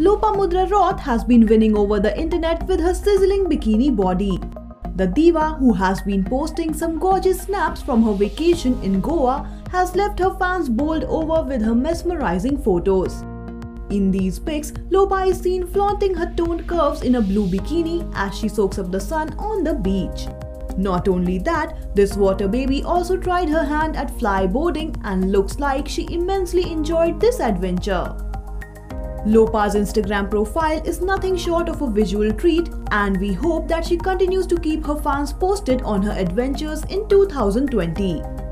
Lopamudra Raut has been winning over the internet with her sizzling bikini body. The diva, who has been posting some gorgeous snaps from her vacation in Goa, has left her fans bowled over with her mesmerizing photos. In these pics, Lopa is seen flaunting her toned curves in a blue bikini as she soaks up the sun on the beach. Not only that, this water baby also tried her hand at flyboarding and looks like she immensely enjoyed this adventure. Lopa's Instagram profile is nothing short of a visual treat and we hope that she continues to keep her fans posted on her adventures in 2020.